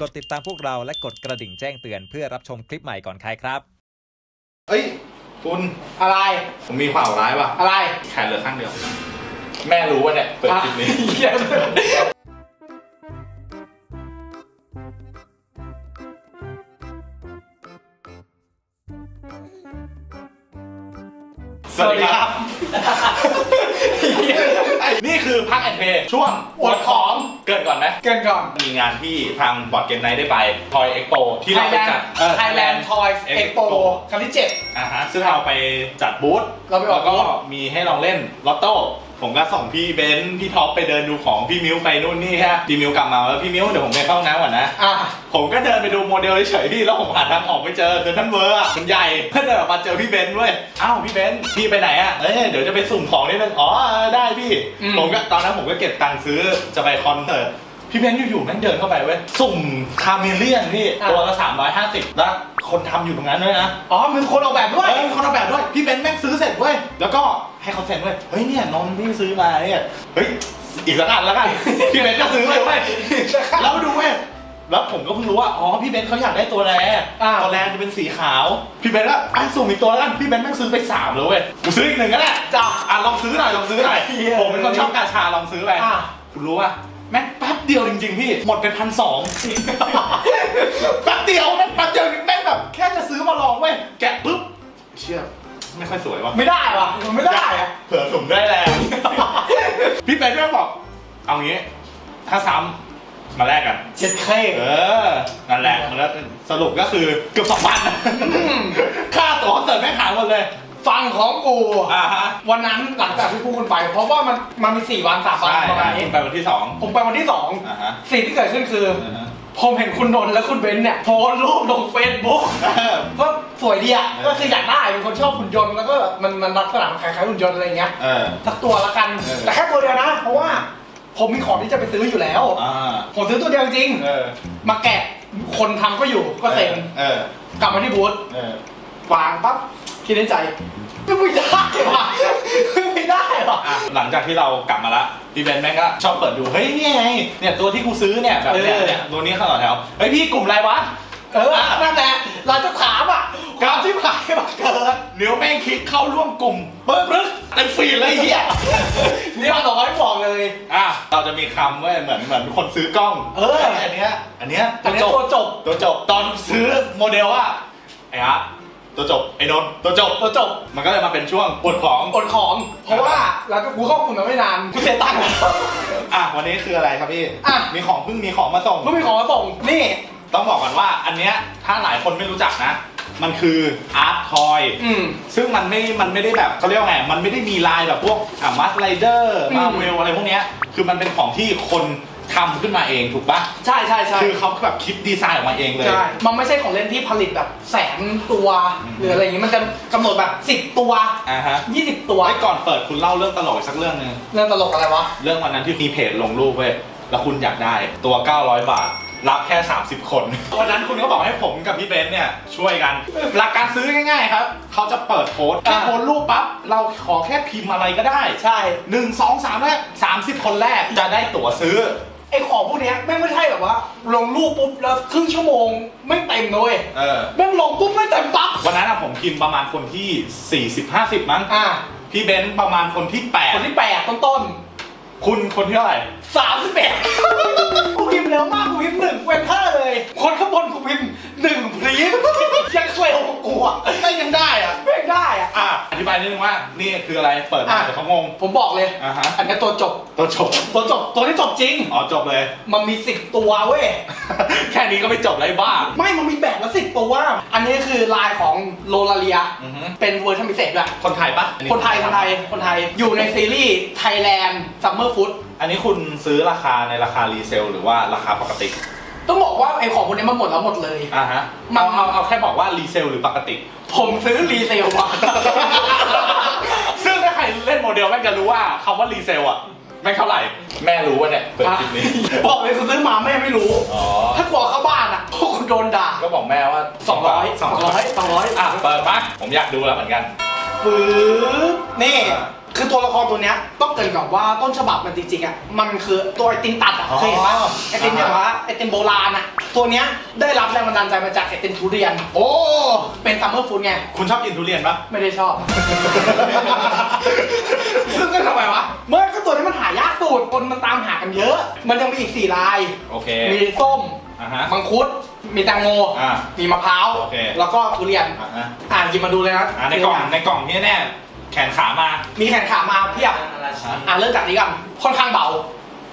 กดติดตามพวกเราและกดกระดิ่งแจ้งเตือนเพื่อรับชมคลิปใหม่ก่อนใครครับ เอ้ย คุณ อะไร ผมมีข่าวร้ายว่ะอะไรแขนเหลือข้างเดียว แม่รู้ว่าเนี่ย เปิดคลิปนี้ เหี้ยสวัสดีครับ นี่คือพัก and Play ช่วงอวดของ เกริ่นก่อนไหมเกริ่นก่อน มีงานที่ทาง Board Game Night ได้ไป Toy Expo ที่เราไปจัด Thailand Toy Expo ครั้งที่เจ็ดอ่าฮะซึ่งเราไปจัดบูธเราไปออก แล้วก็บูธมีให้ลองเล่นลอตโต้ ผมก็ส่งพี่เบนซ์พี่ท็อปไปเดินดูของพี่มิวไปนู่นนี่ฮะพี่มิวกลับมาแล้วพี่มิวเดี๋ยวผมไปเข้าห้องน้ำก่อนนะอะผมก็เดินไปดูโมเดลเฉยๆพี่แล้วผมหาทางออกไม่เจอคือเซ็นเวิลด์อะมันใหญ่เพื่อนเดินออกมาเจอพี่เบนซ์ด้วยอ้าวพี่เบนซ์พี่ไปไหนอะเอ้ยเดี๋ยวจะไปสุ่มของนิดนึงอ๋อได้พี่ ผมก็ตอนนั้นผมก็เก็บตังค์ซื้อจะไปคอนเสิร์ต พี่เบนซ์อยู่ๆแม่งเดินเข้าไปเว้ยสุ่ม Chameleon พี่ตัวละ350แล้วคนทำอยู่ตรงนั้นด้วยนะ อ๋อมีคนออกแบบด้วย เออมีคนออกแบบด้วย พี่เบนซ์แม่งซื้อเสร็จเว้ย แล้วก็ให้เขาเซ็นเว้ย เฮ้ยเนี่ยนนท์พี่ซื้อมาเนี่ย เฮ้ยอีกสักอันแล้วกัน พี่เบนซ์ก็ซื้อเลยเว้ยแล้วดูเว้ย แล้วผมก็เพิ่งรู้ว่า อ๋อ พี่เบนซ์เขาอยากได้ตัว rareอ่า ตัวแรจะเป็นสีขาว พี่เบนซ์ก็อะสุ่มอีกตัวแล้วกัน พี่เบนซ์แม่งซื้อไปสามเลยเว้ย กูซื้ออีกหนึ่งก็ได้จ้ะอะลองซื้อหน่อยลองซื้อหน่อย เหี้ยผมเป็นคนชอบกาชาลองซื้อไป อะ คุณรู้ป่ะ แม่งแป๊บเดียวจริงๆพี่ หมดไปพันสองแป๊บเดียวแม่งแป๊บเดียวแม่งแบบแค่จะซื้อมาลองเว้ยแกะปุ๊บเชื่อไม่ค่อยสวยว่ะไม่ได้ว่ะมันไม่ได้อะเผื่อสุ่มได้แรงพี่เป็ดแม่งบอก เอางี้ ถ้าซ้ำมาแลกกันเจ็ด K เออนั่นแหละมันก็สรุปก็คือเกือบสองพันค่าตั๋วคอนเสิร์ตแม่งหายหมดเลย ฟังของกูอ่าฮะวันนั้นหลังจากที่พูดกันไป เพราะว่ามันมันมีสี่วันสามวันใช่ประมาณนี้ คุณไปวันที่สองผมไปวันที่สองอ่าฮะสิ่งที่เกิดขึ้นคือ อ่าฮะ ผมเห็นคุณนนท์และคุณเบนซ์เนี่ยโพสต์รูปลงเฟซบุ๊กเออก็สวยดีอะ เออ ก็คืออยากได้เป็นคนชอบหุ่นยนต์แล้วก็มันมันลักษณะคล้ายๆหุ่นยนต์อะไรเงี้ยเออ สักตัวละกัน เออ แต่แค่ตัวเดียวนะ เพราะว่าผมมีของที่จะไปซื้ออยู่แล้ว อ่าผมซื้อตัวเดียวจริงเออมาแกะคนทำก็อยู่ก็เซ็งเออกลับมาที่บูธเออวางปั๊บ คิดในใจไม่ได้ว่ะไม่ได้ว่ะอะหลังจากที่เรากลับมาละพี่เบนซ์แม่งก็ชอบเปิดดูเฮ้ยเนี่ยไงเนี่ยตัวที่กูซื้อเนี่ยแบบเนี้ยเออเนี่ยตัวนี้เข้าต่อแถวเฮ้ยพี่กลุ่มอะไรวะเออนั่นแหละเราจะถามอะความที่ผ่านมาเกิดเดี๋ยวแม่งคลิกเข้าร่วมกลุ่มปึ๊บปึ๊บเต็มฟีดเลยไอ้เฮียนี่มาต่อให้บอกเลยอะเราจะมีคำเว้ยเหมือนเหมือนคนซื้อกล้อง เอออันเนี้ยอันเนี้ยอันนี้ตัวจบตัวจบตอนซื้อโมเดลว่าไอ้อะ ตัวจบไอ้นนท์ตัวจบตัวจบ มันก็เลยมาเป็นช่วงปวดของอดของ เพราะว่าแล้วก็กูเข้ากลุ่มมาไม่นานกูเสียตังค์อะวันนี้คืออะไรครับพี่อะ มีของเพิ่งมีของมาส่งเพิ่งมีของมาส่งนี่ ต้องบอกก่อนว่าอันเนี้ยถ้าหลายคนไม่รู้จักนะ มันคือ art toy อืม ซึ่งมันไม่ มันไม่ได้แบบเขาเรียกว่าไง มันไม่ได้มีลายแบบพวกอะ Masked Rider อืม มาเวลอะไรพวกเนี้ย คือมันเป็นของที่คน ทำขึ้นมาเองถูกปะใช่ใช่ใช่คือเขาแบบคิดดีไซน์ออกมาเองเลย ใช่ มันไม่ใช่ของเล่นที่ผลิตแบบแสนตัว หรืออะไรอย่างงี้มันจะกำหนดแบบ10ตัวอ่าฮะ20ตัวไว้ก่อนเปิดคุณเล่าเรื่องตลกอีกสักเรื่องหนึง เรื่องตลกอะไรวะ เรื่องวันนั้นที่มีเพจลงรูปเว้ย แล้วคุณอยากได้ตัว 900 บาท รับแค่ 30 คน วันนั้นคุณก็บอกให้ผมกับพี่เบนซ์เนี่ย ช่วยกัน หลักการซื้อง่ายๆครับ เขาจะเปิดโพสต์แค่อ่าโพสต์รูปปั๊บ เราขอแค่พิมพ์อะไรก็ได้ ใช่หนึ่งสองสามแรกสามสิบคนแรกจะได้ตั๋วซื้อ ไอของพวกเนี้ยแม่งไม่ใช่แบบว่า ลงรูปปุ๊บแล้วครึ่งชั่วโมงไม่เต็มเลยเออ แม่งลงปุ๊บไม่เต็มปั๊บ วันนั้นอะผมพิมพ์ประมาณคนที่ 40 50 มั้ง อ่า พี่เบนซ์ประมาณคนที่ คนที่แปดต้นต้น8 คุณคนที่เท่าไหร่ สามสิบแปดกูพิมพ์เร็วมากกูพิมพ์หนึ่งเว้นห้าเลย คนข้างบนกูพิมพ์หนึ่งพรีมยังเร็วกว่ากูอะไม่ยังได้อะ ไม่ได้อะ อะอ ธิบายนิดนึงว่านี่คืออะไรเปิดมาอะเดี๋ยวเขางง ผมบอกเลยอ่าฮะ อันนี้ตัวจบ ตัวจบตัวจบ ตัวที่จบจริง อ๋อจบเลย มันมีสิบตัวเว้ย แค่นี้ก็ไม่จบไรบ้า ไม่มันมีแบบละสิบตัว อันนี้คือลายของโลลาเลีย อือฮึ เป็นเวอร์ชันพิเศษด้วยคนไทยปะคนไทย คนไทย คนไทย อยู่ในซีรีส์ Thailand Summer Food อันนี้คุณซื้อราคาในราคา resale หรือว่าราคาปกติ ต้องบอกว่าไอ้ของพวกนี้มันหมดแล้วหมดเลย อ่าฮะมันเอาเอาเอาแค่บอกว่า resale หรือปกติ ผมซื้อ resale มาซึ่งถ้าใครเล่นโมเดลแม่งจะรู้ว่าคำว่า resale อะแม่งเท่าไหร่ แม่รู้ว่าเนี่ยเปิดคลิปนี้ บอกเลยคือซื้อมาแม่ไม่รู้อ๋อถ้ากลัวเข้าบ้านอะพวกคุณโดนด่า ก็บอกแม่ว่าสองร้อยสองร้อยสองร้อยอะเปิดมาผมอยากดูแล้วเหมือนกันฟืบนี่อ่า คือตัวละครตัวเนี้ยต้องเกริ่นก่อนว่าต้นฉบับมันจริงๆอะมันคือตัวไอติมตัดอะอ๋อเคยเห็นไหมไอติมอ่าอย่างว่าไอติมโบราณอะตัวเนี้ยได้รับแรงบันดาลใจมาจากไอติมทุเรียน โอ้เป็น Summer Food ไงคุณชอบกินทุเรียนปะไม่ได้ชอบ ซึ่งก็ทำไมวะเมื่อก็ตัวนี้มันหายากสุดคนมันตามหากันเยอะ มันยังมีอีกสี่ลายโอเคมีส้มอ่าฮะ มังคุด มีแตงโม อ่ามีมะพร้าว โอเค แล้วก็ทุเรียน อ่าฮะอ่านหยิบมาดูเลยนะอ่าในกล่องในกล่องนี่แน่แขนขามา มีแขนขามาเพียบ อ่าเริ่มจากนี้ก่อนค่อนข้างเบา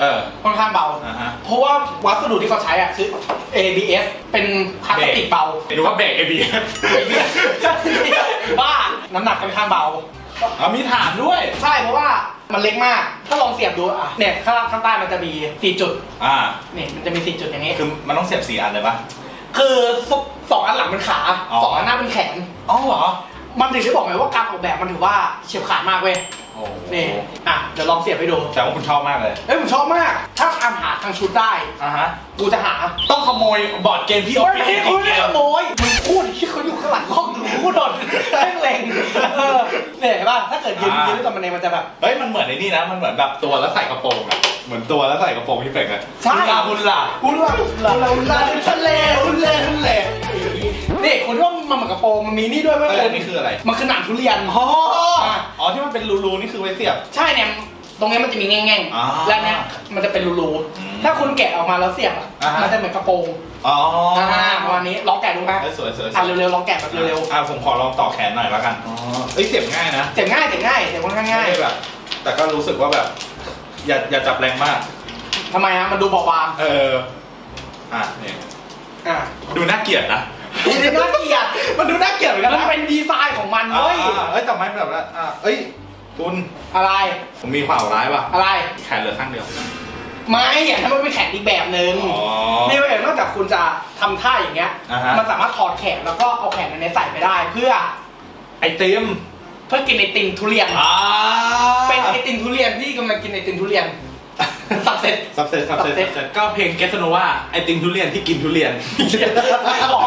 เออ ค่อนข้างเบา อ่าฮะ เพราะว่าวัสดุที่เขาใช้อะคือ ABS เป็นพลาสติกเบาดูว่าเบรก ABS บ้า น้ำหนักค่อนข้างเบาเอามีฐานด้วย ใช่เพราะว่า มันเล็กมาก ถ้าลองเสียบดูอะเนี่ยข้างล่างข้างใต้มันจะมี4จุดอ่านี่มันจะมี4จุดอย่างนี้ คือมันต้องเสียบสี่อันเลยปะคือสองอันหลังเป็นขาอ๋อสองอันหน้าเป็นแขนอ๋อเหรอ มันถึงได้บอกไงว่าการออกแบบมันถือว่าเฉียบขาดมากเว้ยโอ้นี่อะเดี๋ยวลองเสียบให้ดูแสดงว่าคุณชอบมากเลยเอ้ยผมชอบมาก ถ้าอามหาทางชุดได้อ่าฮะกูจะหาต้องขโมยบอร์ดเกมที่ออฟไม่ฟิศให้จริคุงณขโมยมึงพูดที่เขาอยู่ข้างหลังห้องดูพูดโดนแม่งเล็งเออเนี่ยเห็นป่ะถ้าเกิดยืนยืนด้วยกันมันเองมันจะแบบเฮ้ยมันเหมือนในนี่นะมันเหมือนแบบตัวแล้วใส่กระโปรงอะเหมือนตัวแล้วใส่กระโปรงที่เป็นอะใช่บุลาบุลาอุลาอุลาอุลาอุลาทะเลอุลาทะเลนี่คุณว่ามันเหมือน กระโปรงมันมีนี่ด้วยไหมเอ้ยอันนี้คืออะไร มันคือหนามทุเรียนอ๋ออ๋อที่มันเป็นรูๆนี่คือไว้เสียบ ใช่เนี่ยตรงนี้มันจะมีแง่งอ่าๆและเนี่ยมันจะเป็นรูอืมๆถ้าคุณแกะออกมาแล้วเสียบอะอ่าฮะมันจะเหมือนกระโปรงอ๋อออ่าประมาณนี้ลองแกะดูไหมเอ้ยสวยสวยสอะวยเร็วๆลองแกะแบบเร็วอะผมขอลองต่อแขนหน่อยแล้วกันอ๋อเอ้ยเสียบง่ายนะๆเสียบง่ายเสียบง่ายเสียบค่อนข้างง่ายไม่ได้แบบ แต่ก็รู้สึกว่าแบบ อย่าอย่าจับแรงมากทำไมฮะมันดูเบาบางเอออะเนี่ยอะดูน่าเกลียดนะ มันดูน่าเกลียด มันดูน่าเกลียดเหมือนกันมันเป็นดีไซน์ของมันอ่าเว้ยเอ้ยแต่ไม่แบบว่าอะเอ้ยคุณอะไร ผมมีข่าวร้ายว่ะอะไร แขนเหลือข้างเดียว ไม่อย่างถ้ามันเป็นแขนอีกแบบหนึ่งอ๋อนี่เว้ยนอกจากคุณจะทำท่าอย่างเงี้ย อ่าฮะ มันสามารถถอดแขนแล้วก็เอาแขนในใส่ไปได้ เพื่อไอติมเพื่อกินไอติมทุเรียน อ่าเป็นไอติมทุเรียนพี่กำลังกินไอติมทุเรียน สับเสร็จซับเซตซับเซต Subset ซับเซตก็เพลงเกสโนว่าไอติมทุเรียนที่กินทุเรียนอ๋อ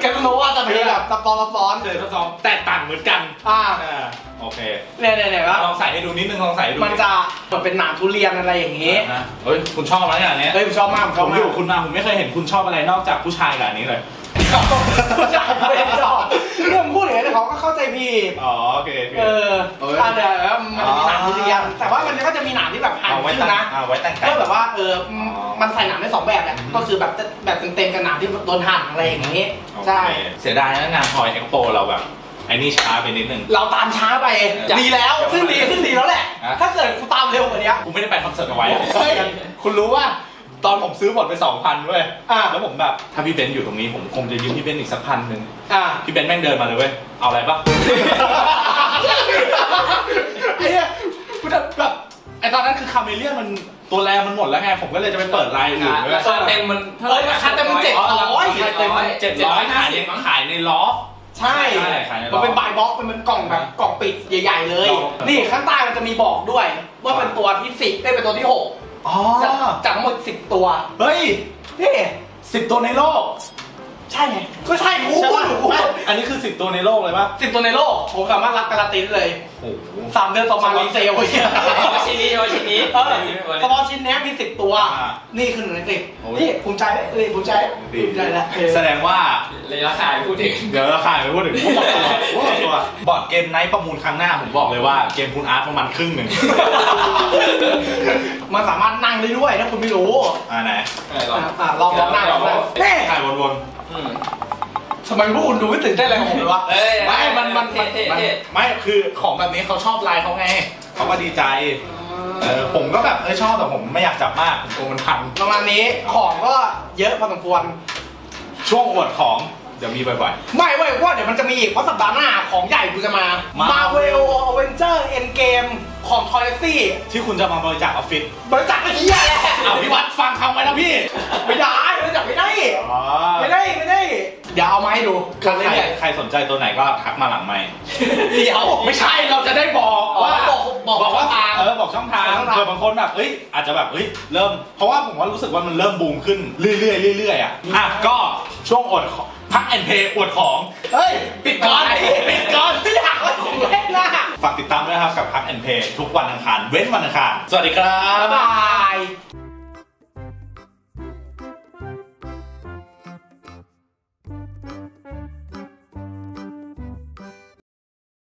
แกก็รู้ว่าจะเป็นแบบซับซ้อนซับซ้อนเคยทดสอบแตกต่างเหมือนกันอ่าอ่าโอเคเนี่ยเนี่ยเนี่ยว่าลองใส่ให้ดูนิดนึงลองใส่ให้ดูมันจะเหมือนเป็นหนามทุเรียนอะไรอย่างงี้นะเฮ้ยคุณชอบไหมอย่างเนี้ยเฮ้ยผมชอบมากผมชผอบมมาอกยู่กับคุณมาผมไม่เคยเห็นคุณชอบอะไรนอกจากผู้ชายกับอันนี้เลยผู้ชายไม่ได้ชอบ เรื่องพูดอย่างนี้เขาก็เข้าใจผิดอ๋อโอเคโอเค เออเอออะเดี๋ยวมันจะมีหนามทุเรียนแต่ว่ามันก็จะมีหนามที่แบบห่างเอาไว้ขึ้นตั้งนะอ่าไว้ตั้งแต่ก็แบบว่าเออออมันใส่หนามได้สองแบบแหละก็คือแบบแบบเต็มๆกับหนามที่โดนหั่นอะไรอย่างงี้ ใช่โอเคเสียดายนะงาน Toy Expo เราแบบไอ้นี่ช้าไปนิดนึง เราตามช้าไปจ้ะ ดีแล้ว ซึ่งดีซึ่งดีแล้วแหละอะถ้าเกิดกูตามเร็วกว่านี้กูไม่ได้ไปคอนเสิร์ตเอาไว้ เฮ้ยคุณรู้ว่า ตอนผมซื้อหมดไปสองพันด้วยอะแล้วผมแบบถ้าพี่เบนซ์อยู่ตรงนี้ผมคงจะยืมพี่เบนซ์อีกสักพันหนึ่งอะพี่เบนซ์แม่งเดินมาเลยเว้ยเอาอะไรปะ ไอ้เนี่ยกูแบบแบบไอ้ตอนนั้นคือ chameleon มันตัวแรงมันหมดแล้วไงผมก็เลยจะไปเปิดไลน์อื่นด้วยราคาเต็มมันเท่าไหเอ้ยราคาเต็มมันเจ็ดอ๋อร้อยราคาเต็มเจ็ดร้อยขายในขายในล็อฟใช่ใช่ขายในล็มัอนกเป็นบายบ็อกซ์มันเป็นกล่องแบบกล่องปิดใหญ่ ๆ เลยล็อกนี่ข้างใต้มันจะมีบอกด้วย ว่าเป็นตัวที่สิบได้เป็นตัวที่หก อ๋อ จากจากทั้งหมดสิบตัว เฮ้ยนี่สิบตัวในโลก ใช่ไงก็ใช่กูใช่พูดปะอยู่กูไม่อันนี้คือสิบตัวในโลกเลยปะสิบตัวในโลก ผมสามารถรับการันตีได้เลยโอ้โหสามเดือนต่อมารีเซลไอ้เหี้ยชิ้นนี้ชิ้นนี้เออเฉพาะชิ้นเนี้ยมีสิบตัวอ่านี่คือหนึ่งในสิบโอ้ยนี่ภูมิใจเอ้ยภูมิใจภูมิใจแล้วเออแสดงว่าเลยราคาพูดถึงเดี๋ยวราคาไปพูดถึงพวกตัวพวกตัว บอร์ดเกมไนท์ประมูลครั้งหน้าผมบอกเลยว่าเกมคุณอาร์ตประมาณครึ่งหนึ่ง มันสามารถนั่งได้ด้วยถ้าคุณไม่รู้อ่าไหนอะอะลองลองนั่งลองนั่งแน่ถ่ายวนอืมทำไมพวกคุณดูไม่ตื่นเต้นอะไรของผมเลยวะเอ้ยๆไม่ มัน มัน มันเท่ๆมันเท่ไม่ คือของแบบนี้เขาชอบไลน์เขาไงเขาก็ดีใจเออผมก็แบบเออชอบแต่ผมไม่อยากจับมากผมกลัวมันพังประมาณนี้ของก็เยอะพอสมควรช่วงอวดของ เดี๋ยวมีบ่อยไม่เว้ยว่าเดี๋ยวมันจะมีอีกเพราะสัปดาห์หน้าของใหญ่กูจะมา Marvel Marvel Avenger Endgame ของ t o y l e t ๆ ที่คุณจะมาบริจาคออฟฟิศบริจาคไอ้เหี้ยแหละเอาพี่วัดฟังคำไว้นะพี่ ไม่ได้บริจาคไม่ได้อ๋อไม่ได้ไม่ได้เดี๋ยวเอามาให้ดูถ้าใครเรื่อยใครสนใจตัวไหนก็ทักมาหลังไม่ๆเดี๋ยวไม่ใช่เราจะได้บอกอ๋อว่าบอกบอกช่องทาง เออบอกช่องทางบอกช่องทาง เผื่อบางคนแบบเอ้ยอาจจะแบบเอ้ยเริ่ม เพราะว่าผมว่ารู้สึกว่ามันเริ่มบูมขึ้นเรื่อยๆเรื่อยๆอะอะก็ช่วงอดของ พักแอนเพย์อวดของ เฮ้ย ปิดก่อนปิดก่อนไม่อยากเอาของเล่นนะฝากติดตามด้วยนะครับกับพักแอนเพย์ทุกวันอังคารเว้นวันอังคาร สวัสดีครับ บ๊ายบาย